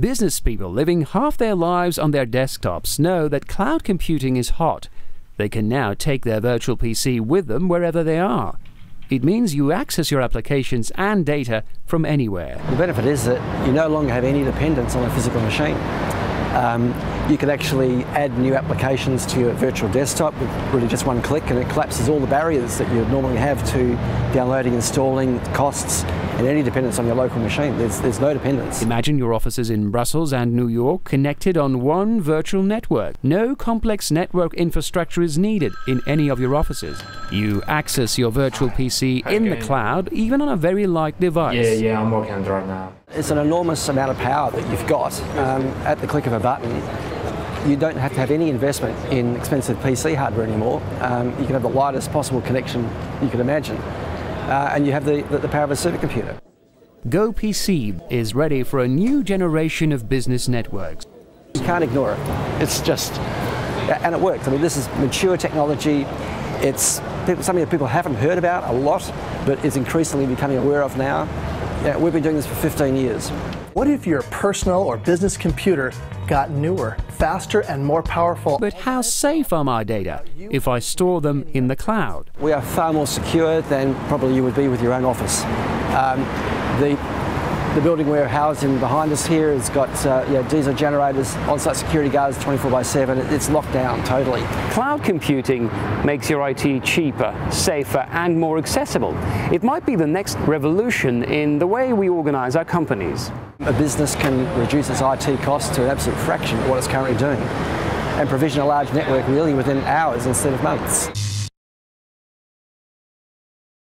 Business people living half their lives on their desktops know that cloud computing is hot. They can now take their virtual PC with them wherever they are. It means you access your applications and data from anywhere. The benefit is that you no longer have any dependence on a physical machine. Um, you can actually add new applications to your virtual desktop with really just one click and it collapses all the barriers that you normally have to downloading, installing, costs and any dependence on your local machine. There's, there's no dependence. Imagine your offices in Brussels and New York connected on one virtual network. No complex network infrastructure is needed in any of your offices. You access your virtual PC in the cloud, even on a very light device. Yeah, yeah, I'm working on it right now. It's an enormous amount of power that you've got um, at the click of a button. You don't have to have any investment in expensive PC hardware anymore. Um, you can have the lightest possible connection you can imagine. Uh, and you have the, the, the power of a supercomputer. GoPC is ready for a new generation of business networks. You can't ignore it. It's just, and it works. I mean, this is mature technology. It's something that people haven't heard about a lot, but is increasingly becoming aware of now. Yeah, we've been doing this for 15 years. What if your personal or business computer got newer, faster, and more powerful? But how safe are my data if I store them in the cloud? We are far more secure than probably you would be with your own office. Um, the the building we're housed in behind us here has got uh, you know, diesel generators, on-site security guards 24 by 7. It's locked down totally. Cloud computing makes your IT cheaper, safer and more accessible. It might be the next revolution in the way we organize our companies. A business can reduce its IT costs to an absolute fraction of what it's currently doing and provision a large network really within hours instead of months.